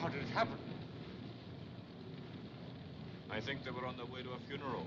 How did it happen? I think they were on their way to a funeral.